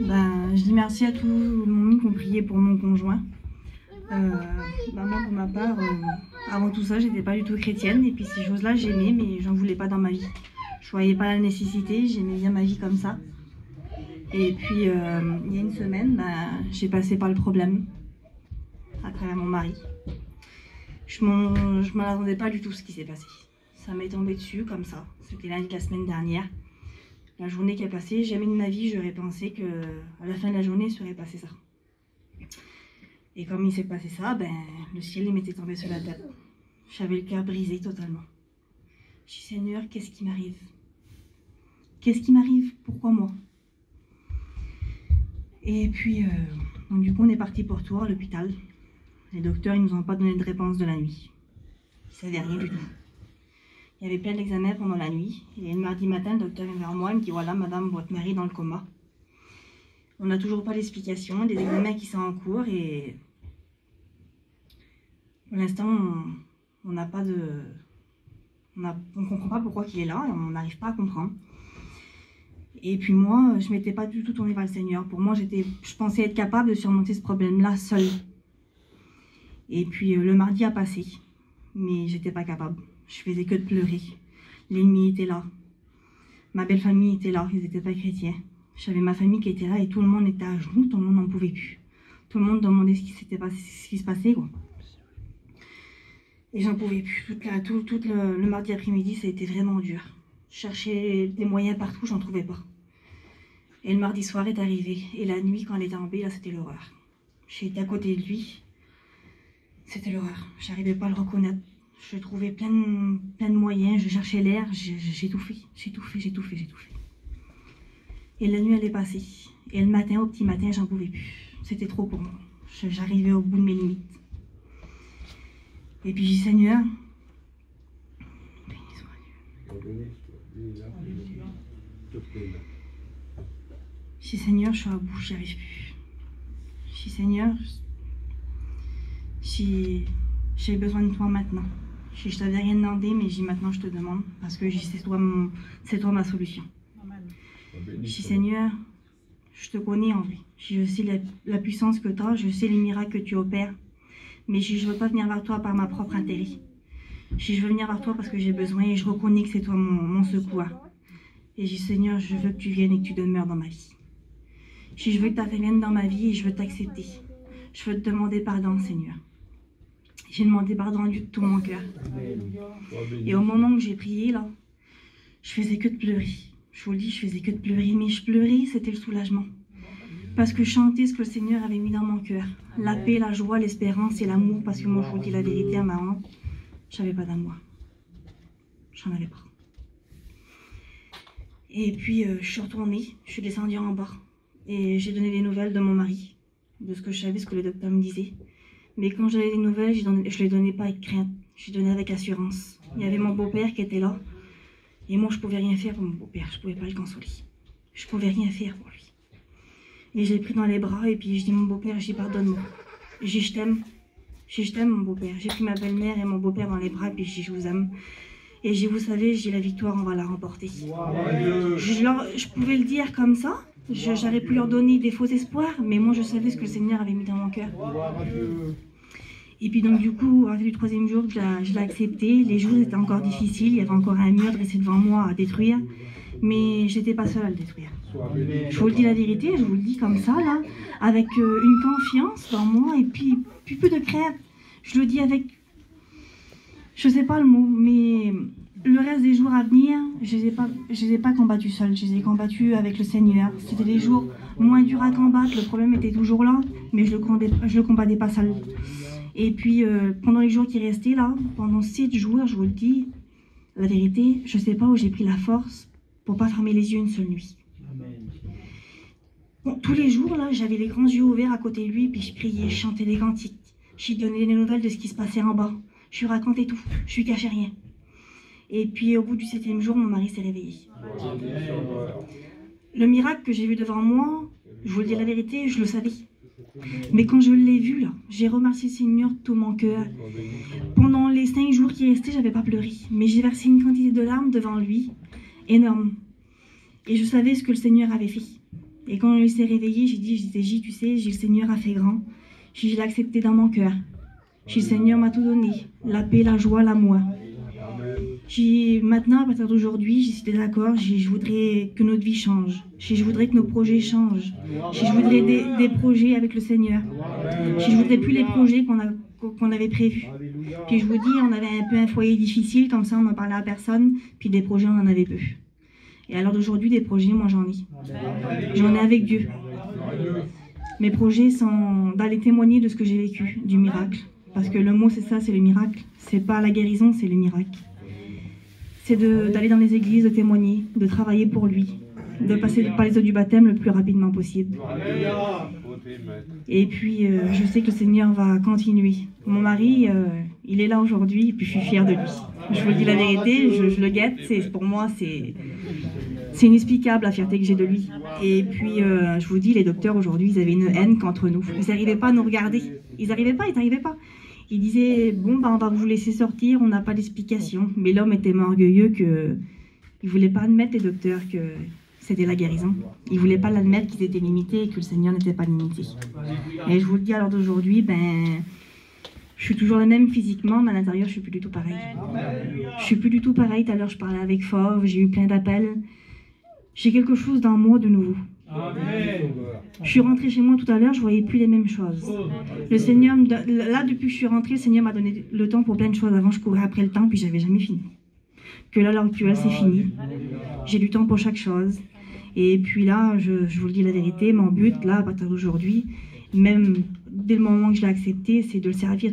Ben, je dis merci à tout le monde qui ont prié pour mon conjoint. Euh, ben, moi, pour ma part, euh, avant tout ça, j'étais pas du tout chrétienne. Et puis ces choses-là, j'aimais, mais j'en voulais pas dans ma vie. Je voyais pas la nécessité, j'aimais bien ma vie comme ça. Et puis, euh, il y a une semaine, ben, j'ai passé par le problème à travers mon mari. Je m'en attendais pas du tout ce qui s'est passé. Ça m'est tombé dessus comme ça. C'était lundi la semaine dernière. La journée qui a passé, jamais de ma vie j'aurais pensé que à la fin de la journée il serait passé ça. Et comme il s'est passé ça, ben le ciel m'était tombé sur la tête. J'avais le cœur brisé totalement. Je dis Seigneur, qu'est-ce qui m'arrive? Qu'est-ce qui m'arrive? Pourquoi moi? Et puis, euh, donc, du coup, on est parti pour Tours à l'hôpital. Les docteurs, ils nous ont pas donné de réponse de la nuit. Ils savaient rien du tout. Il y avait plein d'examens pendant la nuit. Et le mardi matin, le docteur vient vers moi et me dit Voilà, madame, votre mari est dans le coma. On n'a toujours pas l'explication, des examens qui sont en cours et pour l'instant, on- n'a pas de. On ne comprend pas pourquoi il est là et on n'arrive pas à comprendre. Et puis moi, je m'étais pas du tout tournée vers le Seigneur. Pour moi, je pensais être capable de surmonter ce problème-là seule. Et puis euh, le mardi a passé, mais j'étais pas capable. Je faisais que de pleurer. L'ennemi était là. Ma belle famille était là, ils n'étaient pas chrétiens. J'avais ma famille qui était là et tout le monde était à genoux, tout le monde n'en pouvait plus. Tout le monde demandait ce qui se passait, quoi. Et j'en pouvais plus. Tout le mardi après-midi, ça a été vraiment dur. Je cherchais des moyens partout, j'en trouvais pas. Et le mardi soir est arrivé. Et la nuit, quand elle est tombée, là, c'était l'horreur. J'étais à côté de lui. C'était l'horreur. J'arrivais pas à le reconnaître. Je trouvais plein de, plein de moyens. Je cherchais l'air. J'ai j'ai tout fait. J'ai j'ai j'ai. Et la nuit, elle est passée. Et le matin, au petit matin, j'en pouvais plus. C'était trop pour moi. J'arrivais au bout de mes limites. Et puis, j'ai dit, Seigneur, dis Seigneur, je suis à bout, j'y arrive plus. Dis Seigneur, j'ai j'ai besoin de toi maintenant. Je je t'avais rien demandé, mais j'ai maintenant je te demande parce que c'est toi, mon- c'est toi ma solution. Je dis Seigneur, je te connais en vrai. Je sais la, la puissance que tu as, je sais les miracles que tu opères, mais je ne veux pas venir vers toi par ma propre intérêt. Je je veux venir vers toi parce que j'ai besoin et je reconnais que c'est toi mon, mon secours. Et je dis Seigneur, je veux que tu viennes et que tu demeures dans ma vie. Je je veux que tu viennes dans ma vie et je veux t'accepter. Je veux te demander pardon, Seigneur. J'ai demandé pardon à Dieu de tout mon cœur. Et au moment où j'ai prié, là, je faisais que de pleurer. Je vous le dis, je faisais que de pleurer. Mais je pleurais, c'était le soulagement. Parce que je chantais ce que le Seigneur avait mis dans mon cœur. La paix, la joie, l'espérance et l'amour. Parce que moi, je vous dis la vérité à ma honte, j'avais pas d'amour. J'en avais pas. Et puis, euh, je suis retournée, je suis descendue en bas. Et j'ai donné des nouvelles de mon mari, de ce que je savais, ce que le docteur me disait. Mais quand j'avais des nouvelles, je ne les donnais pas avec crainte, je les donnais avec assurance. Il y avait mon beau-père qui était là. Et moi, je pouvais rien faire pour mon beau-père, je pouvais pas le consoler. Je pouvais rien faire pour lui. Et j'ai pris dans les bras et puis je dis mon beau-père, je dis pardonne-moi. Je dis je t'aime. Je dis je t'aime mon beau-père. J'ai pris ma belle-mère et mon beau-père dans les bras et puis je dis je vous aime. Et j'ai vous savez, j'ai la victoire, on va la remporter. Je, je pouvais le dire comme ça, je- j'aurais pu leur donner des faux espoirs, mais moi je savais ce que le Seigneur avait mis dans mon cœur. Et puis donc du coup, du troisième jour, je l'ai- accepté. Les jours étaient encore difficiles, il y avait encore un mur dressé devant moi à détruire, mais j'étais pas seule à le détruire. Je vous le dis la vérité, je vous le dis comme ça là, avec euh, une confiance dans moi et puis, puis peu de crainte. Je le dis avec, je sais pas le mot, mais le reste des jours à venir, je les ai pas, les ai pas combattus seuls, je les ai combattus avec le Seigneur. C'était des jours moins durs à combattre, le problème était toujours là, mais je le le combattais pas seul. Et puis euh, pendant les jours qui restaient là, pendant sept jours, je vous le dis, la vérité, je sais pas où j'ai pris la force pour pas fermer les yeux une seule nuit. Tous les jours, là, j'avais les grands yeux ouverts à côté de lui, puis je priais, je chantais des cantiques. Je lui donnais des nouvelles de ce qui se passait en bas. Je lui racontais tout, je lui cachais rien. Et puis au bout du septième jour, mon mari s'est réveillé. Le miracle que j'ai vu devant moi, je vous le dis la vérité, je le savais. Mais quand je l'ai vu, là, j'ai remercié le Seigneur de tout mon cœur. Pendant les cinq jours qui restaient, j'avais pas pleuré. Mais j'ai versé une quantité de larmes devant lui, énorme. Et je savais ce que le Seigneur avait fait. Et quand il s'est réveillé, j'ai dit, j'ai dit, tu sais, j'ai le Seigneur a fait grand. Je l'ai accepté dans mon cœur. J'ai le Seigneur m'a tout donné. La paix, la joie, l'amour. Maintenant, à partir d'aujourd'hui, j'ai été d'accord, je voudrais que notre vie change. Je voudrais que nos projets changent. Je voudrais des, projets avec le Seigneur. J'ai- Je voudrais plus les projets qu'on avait prévus. Puis je vous dis, on avait un peu un foyer difficile, comme ça on n'en parlait à personne, puis des projets on en avait peu. Et alors d'aujourd'hui, des projets, moi j'en ai. J'en ai avec Dieu. Mes projets sont d'aller témoigner de ce que j'ai vécu, du miracle. Parce que le mot c'est ça, c'est le miracle. C'est pas la guérison, c'est le miracle. C'est d'aller dans les églises, de témoigner, de travailler pour lui, de passer par les eaux du baptême le plus rapidement possible. Et puis, euh, je sais que le Seigneur va continuer. Mon mari, euh, il est là aujourd'hui, et puis je suis fière de lui. Je vous dis la vérité, je, je le guette. C'est pour moi, c'est c'est inexplicable la fierté que j'ai de lui. Et puis, euh, je vous dis, les docteurs aujourd'hui, ils avaient une haine contre nous. Ils n'arrivaient pas à nous regarder. Ils n'arrivaient pas, ils n'arrivaient pas. Ils disaient, bon, ben, on va vous laisser sortir, on n'a pas d'explication. Mais l'homme était tellement orgueilleux que il voulait pas admettre, les docteurs, que c'était la guérison. Ils voulaient pas l'admettre qu'ils étaient limités et que le Seigneur n'était pas limité. Et je vous le dis, alors d'aujourd'hui, ben, je suis toujours la même physiquement, mais à l'intérieur, je suis plus du tout pareil. Je suis plus du tout pareil. Tout à l'heure, je parlais avec Fauve, j'ai eu plein d'appels. J'ai quelque chose dans moi de nouveau. Je suis rentrée chez moi tout à l'heure, je voyais plus les mêmes choses. Le Seigneur, là depuis que je suis rentrée, le Seigneur m'a donné le temps pour plein de choses. Avant, je courais après le temps, puis j'avais jamais fini. Que là, l'heure actuelle, c'est fini. J'ai du temps pour chaque chose. Et puis là, je, je vous le dis la vérité, mon but, là, à partir d'aujourd'hui, même dès le moment que je l'ai accepté, c'est de le servir